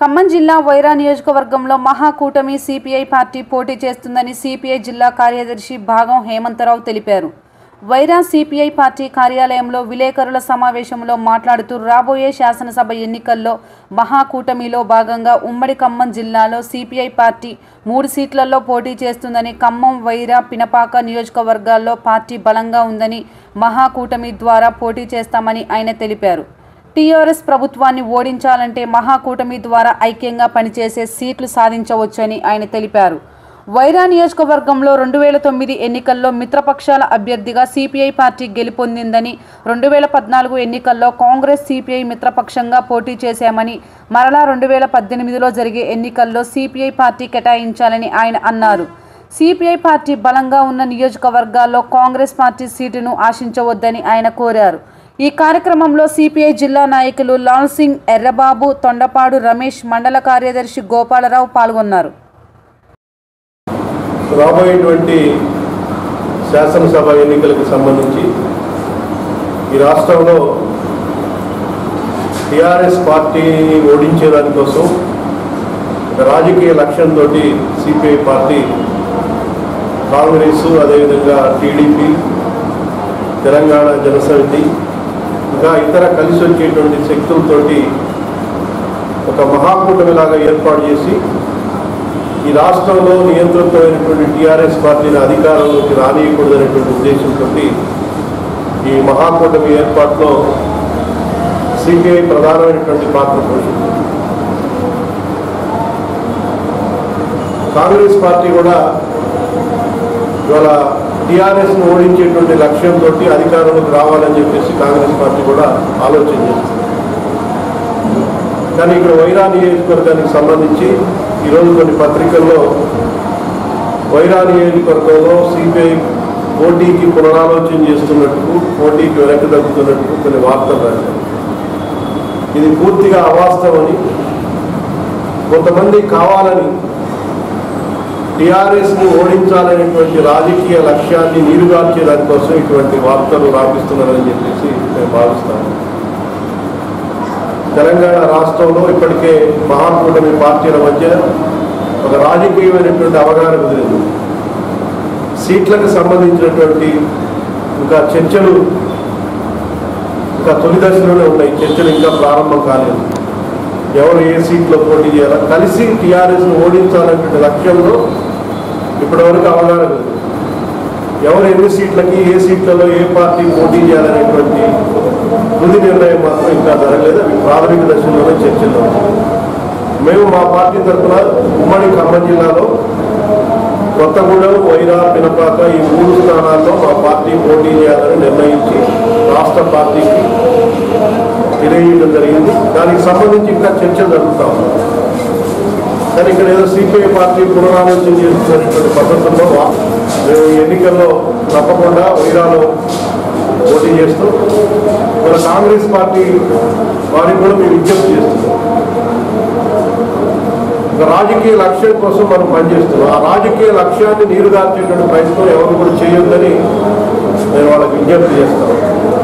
ఖమ్మం జిల్లా వైరా నియోజకవర్గంలో మహాకూటమి సిపిఐ పార్టీ పోటీ చేస్తుందని సిపిఐ జిల్లా కార్యదర్శి భాగం హేమంతరావు తెలిపారు. వైరా సిపిఐ పార్టీ కార్యాలయంలో విలేకరుల సమావేశంలో మాట్లాడుతూ రాబోయే శాసనసభ ఎన్నికల్లో మహాకూటమిలో భాగంగా ఉమ్మడి ఖమ్మం జిల్లాలో సిపిఐ పార్టీ మూడు సీట్లలో పోటీ చేస్తుందని ఖమ్మం వైరా పినపాక నియోజకవర్గాల్లో పార్టీ బలంగా ఉందని మహాకూటమి ద్వారా పోటీ చేస్తామని ఆయన తెలిపారు. టీఆర్ఎస్ ప్రభుత్వాన్ని ఓడించాలంటే మహాకూటమి ద్వారా ఐక్యంగా పనిచేసే సీట్లు సాధించవచ్చని ఆయన తెలిపారు. వైరా నియోజకవర్గంలో రెండు వేల తొమ్మిది ఎన్నికల్లో మిత్రపక్షాల అభ్యర్థిగా సిపిఐ పార్టీ గెలుపొందిందని రెండు వేల పద్నాలుగు ఎన్నికల్లో కాంగ్రెస్ సిపిఐ మిత్రపక్షంగా పోటీ చేశామని మరలా రెండు వేల పద్దెనిమిదిలో జరిగే ఎన్నికల్లో సిపిఐ పార్టీ కేటాయించాలని ఆయన అన్నారు. సిపిఐ పార్టీ బలంగా ఉన్న నియోజకవర్గాల్లో కాంగ్రెస్ పార్టీ సీటును ఆశించవద్దని ఆయన కోరారు. ఈ కార్యక్రమంలో సిపిఐ జిల్లా నాయకులు లాల్ సింగ్ ఎర్రబాబు తొండపాడు రమేష్ మండల కార్యదర్శి గోపాలరావు పాల్గొన్నారు. రాబోయేటువంటి శాసనసభ ఎన్నికలకు సంబంధించి ఈ రాష్ట్రంలో టిఆర్ఎస్ పార్టీని ఓడించే దానికోసం రాజకీయ లక్ష్యంతో సిపిఐ పార్టీ కాంగ్రెస్ అదేవిధంగా టీడీపీ తెలంగాణ జనసమితి ఇంకా ఇతర కలిసి వచ్చేటువంటి శక్తులతోటి ఒక మహాకూటమిలాగా ఏర్పాటు చేసి ఈ రాష్ట్రంలో నియంత్రితమైనటువంటి టీఆర్ఎస్ పార్టీని అధికారంలోకి రానియకూడదనేటువంటి ఉద్దేశంతో ఈ మహాకూటమి ఏర్పాటులో సిపిఐ ప్రధానమైనటువంటి పాత్ర పోషించింది. కాంగ్రెస్ పార్టీ కూడా ఇవాళ టీఆర్ఎస్ను ఓడించేటువంటి లక్ష్యంతో అధికారంలోకి రావాలని చెప్పేసి కాంగ్రెస్ పార్టీ కూడా ఆలోచన చేస్తుంది కానీ ఇక్కడ వైరా నియోజకవర్గానికి సంబంధించి ఈరోజు కొన్ని పత్రికల్లో వైరా నియోజకవర్గంలో సిపిఐ పోటీకి పునరాలోచన చేస్తున్నట్టు పోటీకి వెనక్కి తగ్గుతున్నట్టు కొన్ని వార్తలు రాశారు ఇది పూర్తిగా అవాస్తవని కొంతమంది కావాలని టీఆర్ఎస్ను ఓడించాలనేటువంటి రాజకీయ లక్ష్యాన్ని నీరుగార్చే దానికోసం ఇటువంటి వార్తలు రాపిస్తున్నారని చెప్పేసి నేను భావిస్తాను. తెలంగాణ రాష్ట్రంలో ఇప్పటికే మహాకూటమి పార్టీల మధ్య ఒక రాజకీయమైనటువంటి అవగాహన కుదిరింది. సీట్లకు సంబంధించినటువంటి ఇంకా చర్చలు ఇంకా తొలి దశలోనే ఉన్నాయి. చర్చలు ఇంకా ప్రారంభం కాలేదు. ఎవరు ఏ సీట్లో పోటీ చేయాలో? కలిసి టీఆర్ఎస్ను ఓడించాలనేటువంటి లక్ష్యంలో ఇప్పటివరకు అవగాహన ఎవరు ఎన్ని సీట్లకి ఏ సీట్లలో ఏ పార్టీ పోటీ చేయాలనేటువంటి తుది నిర్ణయం మాత్రం ఇంకా జరగలేదు? అవి ప్రాథమిక దశల్లోనే చర్చల్లో మేము మా పార్టీ తరఫున ఉమ్మడి ఖమ్మం జిల్లాలో కొత్తగూడెం వైరా పినపాక ఈ మూడు స్థానాల్లో మా పార్టీ పోటీ చేయాలని నిర్ణయించి రాష్ట్ర పార్టీకి తెలియజేయడం జరిగింది. దానికి సంబంధించి ఇంకా చర్చ జరుగుతా కానీ ఇక్కడ ఏదో సిపిఐ పార్టీ పునరాలోచన చేస్తున్నటువంటి పద్ధతుల్లో మేము ఎన్నికల్లో తప్పకుండా వైరాలో పోటీ చేస్తూ మన కాంగ్రెస్ పార్టీ వారికి కూడా మేము విజ్ఞప్తి చేస్తున్నాం. రాజకీయ లక్ష్యం కోసం మనం పనిచేస్తున్నాం. ఆ రాజకీయ లక్ష్యాన్ని నీరుగార్చేటువంటి ప్రయత్నం ఎవరు కూడా చేయొద్దని నేను వాళ్ళకి విజ్ఞప్తి చేస్తాను